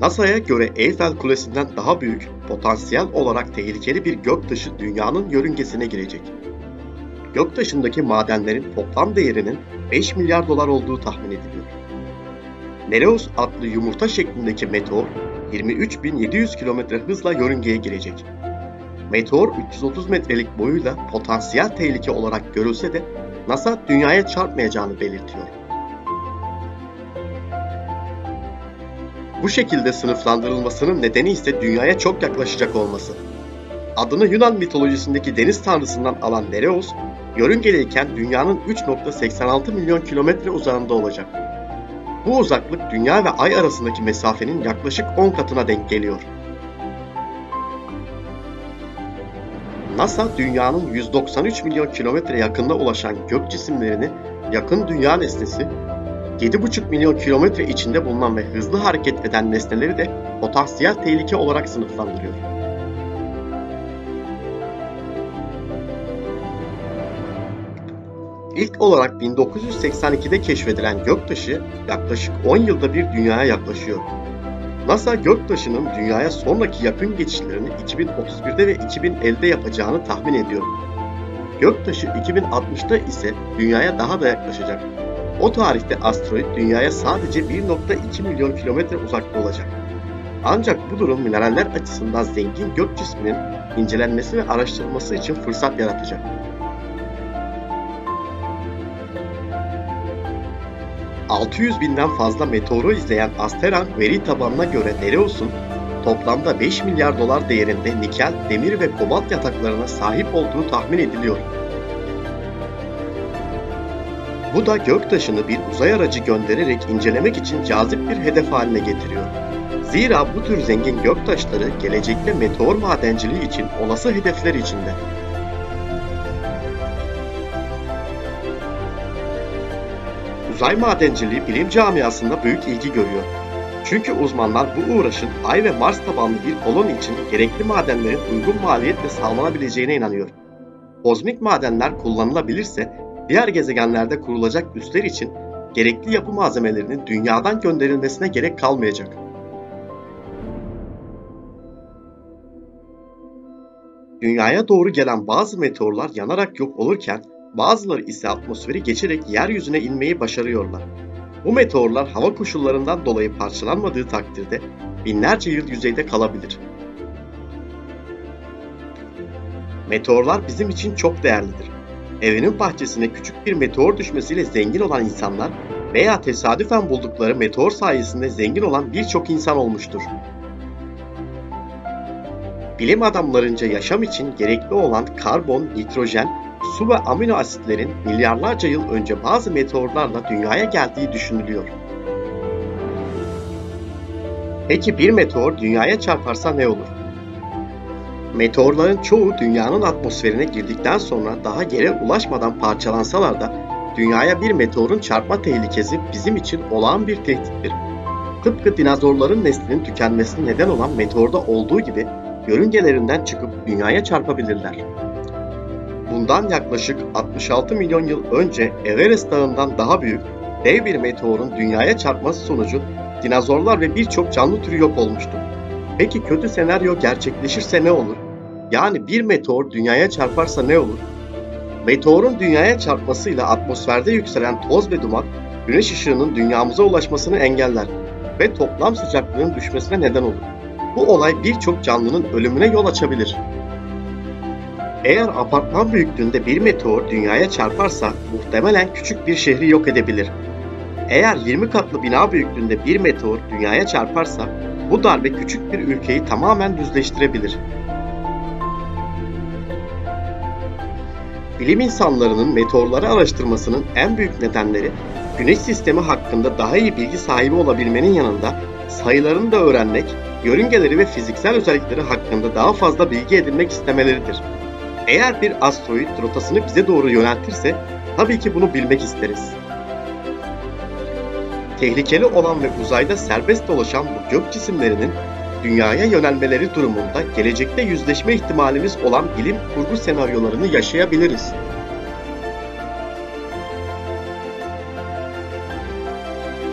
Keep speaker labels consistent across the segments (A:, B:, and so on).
A: NASA'ya göre Eiffel Kulesi'nden daha büyük, potansiyel olarak tehlikeli bir göktaşı dünyanın yörüngesine girecek. Göktaşındaki madenlerin toplam değerinin 5 milyar dolar olduğu tahmin ediliyor. Nereus adlı yumurta şeklindeki meteor 23.700 km hızla yörüngeye girecek. Meteor 330 metrelik boyuyla potansiyel tehlike olarak görülse de NASA dünyaya çarpmayacağını belirtiyor. Bu şekilde sınıflandırılmasının nedeni ise dünyaya çok yaklaşacak olması. Adını Yunan mitolojisindeki deniz tanrısından alan Nereus, yörüngedeyken dünyanın 3.86 milyon kilometre uzağında olacak. Bu uzaklık dünya ve ay arasındaki mesafenin yaklaşık 10 katına denk geliyor. NASA dünyanın 193 milyon kilometre yakında ulaşan gök cisimlerini yakın dünya nesnesi, 7,5 milyon kilometre içinde bulunan ve hızlı hareket eden nesneleri de potansiyel tehlike olarak sınıflandırıyor. İlk olarak 1982'de keşfedilen göktaşı yaklaşık 10 yılda bir dünyaya yaklaşıyor. NASA göktaşının dünyaya sonraki yakın geçişlerini 2031'de ve 2050'de yapacağını tahmin ediyor. Göktaşı 2060'da ise dünyaya daha da yaklaşacak. O tarihte asteroid dünyaya sadece 1.2 milyon kilometre uzakta olacak. Ancak bu durum mineraller açısından zengin gök cisminin incelenmesi ve araştırılması için fırsat yaratacak. 600 binden fazla meteoru izleyen Asteran veri tabanına göre Nereus'un toplamda 5 milyar dolar değerinde nikel, demir ve kobalt yataklarına sahip olduğu tahmin ediliyor. Bu da göktaşını bir uzay aracı göndererek incelemek için cazip bir hedef haline getiriyor. Zira bu tür zengin göktaşları gelecekte meteor madenciliği için olası hedefler içinde. Uzay madenciliği bilim camiasında büyük ilgi görüyor. Çünkü uzmanlar bu uğraşın Ay ve Mars tabanlı bir koloni için gerekli madenlerin uygun maliyetle sağlanabileceğine inanıyor. Kozmik madenler kullanılabilirse diğer gezegenlerde kurulacak üsler için gerekli yapı malzemelerinin dünyadan gönderilmesine gerek kalmayacak. Dünyaya doğru gelen bazı meteorlar yanarak yok olurken bazıları ise atmosferi geçerek yeryüzüne inmeyi başarıyorlar. Bu meteorlar hava koşullarından dolayı parçalanmadığı takdirde binlerce yıl yüzeyde kalabilir. Meteorlar bizim için çok değerlidir. Evinin bahçesine küçük bir meteor düşmesiyle zengin olan insanlar veya tesadüfen buldukları meteor sayesinde zengin olan birçok insan olmuştur. Bilim adamlarınca yaşam için gerekli olan karbon, nitrojen su ve amino asitlerin milyarlarca yıl önce bazı meteorlarla dünyaya geldiği düşünülüyor. Peki bir meteor dünyaya çarparsa ne olur? Meteorların çoğu dünyanın atmosferine girdikten sonra daha yere ulaşmadan parçalansalar da dünyaya bir meteorun çarpma tehlikesi bizim için olağan bir tehdittir. Tıpkı dinozorların neslinin tükenmesine neden olan meteorda olduğu gibi yörüngelerinden çıkıp dünyaya çarpabilirler. Bundan yaklaşık 66 milyon yıl önce Everest Dağı'ndan daha büyük dev bir meteorun dünyaya çarpması sonucu dinozorlar ve birçok canlı türü yok olmuştu. Peki kötü senaryo gerçekleşirse ne olur? Yani bir meteor dünyaya çarparsa ne olur? Meteorun dünyaya çarpmasıyla atmosferde yükselen toz ve duman güneş ışığının dünyamıza ulaşmasını engeller ve toplam sıcaklığın düşmesine neden olur. Bu olay birçok canlının ölümüne yol açabilir. Eğer apartman büyüklüğünde bir meteor dünyaya çarparsa muhtemelen küçük bir şehri yok edebilir. Eğer 20 katlı bina büyüklüğünde bir meteor dünyaya çarparsa bu darbe küçük bir ülkeyi tamamen düzleştirebilir. Bilim insanlarının meteorları araştırmasının en büyük nedenleri Güneş sistemi hakkında daha iyi bilgi sahibi olabilmenin yanında sayılarını da öğrenmek, yörüngeleri ve fiziksel özellikleri hakkında daha fazla bilgi edinmek istemeleridir. Eğer bir asteroid rotasını bize doğru yöneltirse tabii ki bunu bilmek isteriz. Tehlikeli olan ve uzayda serbest dolaşan bu gök cisimlerinin dünyaya yönelmeleri durumunda gelecekte yüzleşme ihtimalimiz olan bilim kurgu senaryolarını yaşayabiliriz.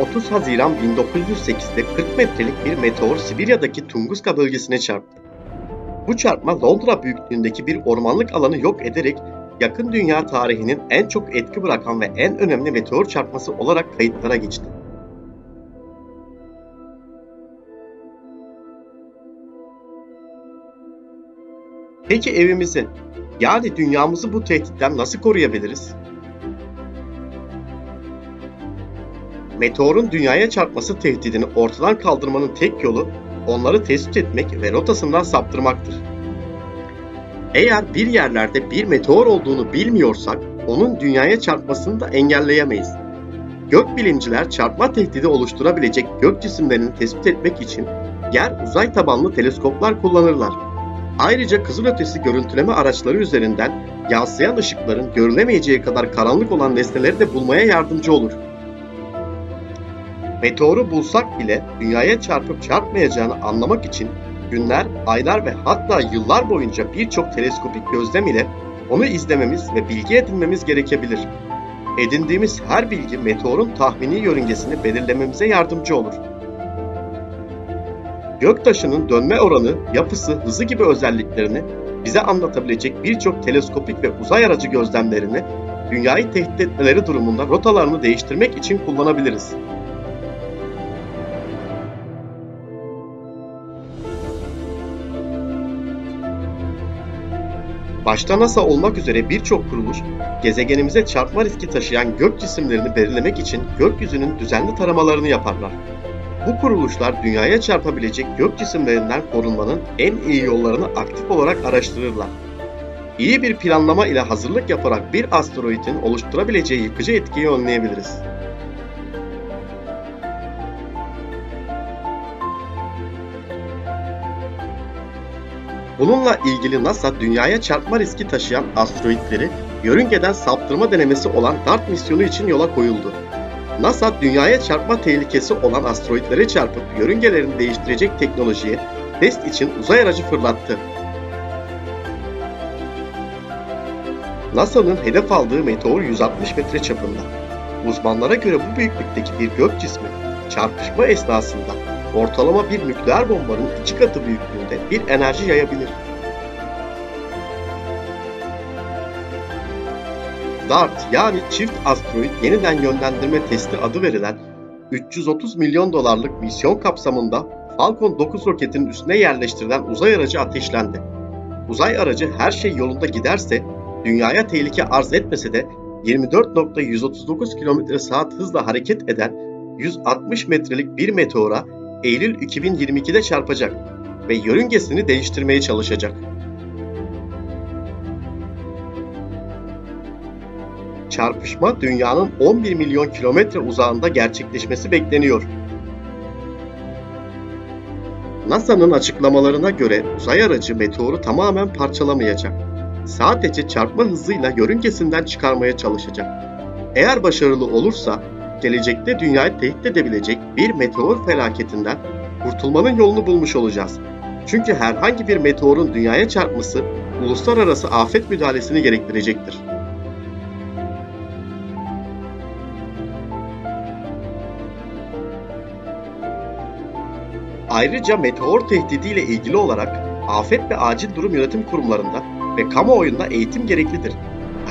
A: 30 Haziran 1908'de 40 metrelik bir meteor Sibirya'daki Tunguska bölgesine çarptı. Bu çarpma Londra büyüklüğündeki bir ormanlık alanı yok ederek yakın dünya tarihinin en çok etki bırakan ve en önemli meteor çarpması olarak kayıtlara geçti. Peki evimizi, yani dünyamızı bu tehditten nasıl koruyabiliriz? Meteorun dünyaya çarpması tehdidini ortadan kaldırmanın tek yolu onları tespit etmek ve rotasından saptırmaktır. Eğer bir yerlerde bir meteor olduğunu bilmiyorsak onun dünyaya çarpmasını da engelleyemeyiz. Gökbilimciler çarpma tehdidi oluşturabilecek gök cisimlerini tespit etmek için yer uzay tabanlı teleskoplar kullanırlar. Ayrıca kızılötesi görüntüleme araçları üzerinden yansıyan ışıkların görülemeyeceği kadar karanlık olan nesneleri de bulmaya yardımcı olur. Meteoru bulsak bile dünyaya çarpıp çarpmayacağını anlamak için günler, aylar ve hatta yıllar boyunca birçok teleskopik gözlem ile onu izlememiz ve bilgi edinmemiz gerekebilir. Edindiğimiz her bilgi meteorun tahmini yörüngesini belirlememize yardımcı olur. Göktaşının dönme oranı, yapısı, hızı gibi özelliklerini bize anlatabilecek birçok teleskopik ve uzay aracı gözlemlerini dünyayı tehdit etmeleri durumunda rotalarını değiştirmek için kullanabiliriz. Başta NASA olmak üzere birçok kuruluş, gezegenimize çarpma riski taşıyan gök cisimlerini belirlemek için gökyüzünün düzenli taramalarını yaparlar. Bu kuruluşlar dünyaya çarpabilecek gök cisimlerinden korunmanın en iyi yollarını aktif olarak araştırırlar. İyi bir planlama ile hazırlık yaparak bir asteroidin oluşturabileceği yıkıcı etkiyi önleyebiliriz. Bununla ilgili NASA dünyaya çarpma riski taşıyan asteroidleri yörüngeden saptırma denemesi olan DART misyonu için yola koyuldu. NASA dünyaya çarpma tehlikesi olan asteroidlere çarpıp yörüngelerini değiştirecek teknolojiye test için uzay aracı fırlattı. NASA'nın hedef aldığı meteor 160 metre çapında. Uzmanlara göre bu büyüklükteki bir gök cismi çarpışma esnasında ortalama bir nükleer bombanın iki katı büyüklüğünde bir enerji yayabilir. DART yani çift asteroid yeniden yönlendirme testi adı verilen 330 milyon dolarlık misyon kapsamında Falcon 9 roketinin üstüne yerleştirilen uzay aracı ateşlendi. Uzay aracı her şey yolunda giderse dünyaya tehlike arz etmese de 24.139 km saat hızla hareket eden 160 metrelik bir meteora Eylül 2022'de çarpacak ve yörüngesini değiştirmeye çalışacak. Çarpışma dünyanın 11 milyon kilometre uzağında gerçekleşmesi bekleniyor. NASA'nın açıklamalarına göre uzay aracı meteoru tamamen parçalamayacak. Sadece çarpma hızıyla yörüngesinden çıkarmaya çalışacak. Eğer başarılı olursa gelecekte dünyayı tehdit edebilecek bir meteor felaketinden kurtulmanın yolunu bulmuş olacağız. Çünkü herhangi bir meteorun dünyaya çarpması uluslararası afet müdahalesini gerektirecektir. Ayrıca meteor tehdidiyle ilgili olarak afet ve acil durum yönetim kurumlarında ve kamuoyunda eğitim gereklidir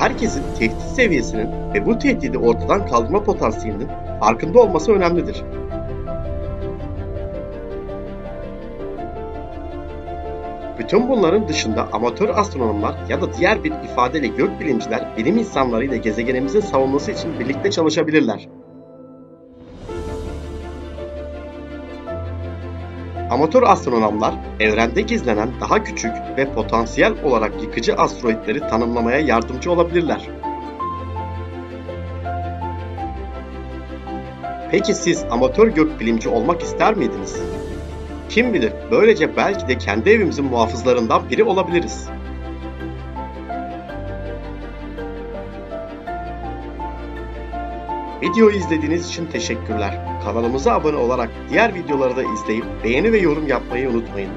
A: herkesin tehdit seviyesinin ve bu tehdidi ortadan kaldırma potansiyelinin farkında olması önemlidir. Bütün bunların dışında amatör astronomlar ya da diğer bir ifadeyle gökbilimciler bilim insanları ile gezegenimizin savunması için birlikte çalışabilirler. Amatör astronomlar evrende gizlenen daha küçük ve potansiyel olarak yıkıcı asteroidleri tanımlamaya yardımcı olabilirler. Peki siz amatör gökbilimci olmak ister miydiniz? Kim bilir böylece belki de kendi evimizin muhafızlarından biri olabiliriz. Videoyu izlediğiniz için teşekkürler. Kanalımıza abone olarak diğer videoları da izleyip beğeni ve yorum yapmayı unutmayın.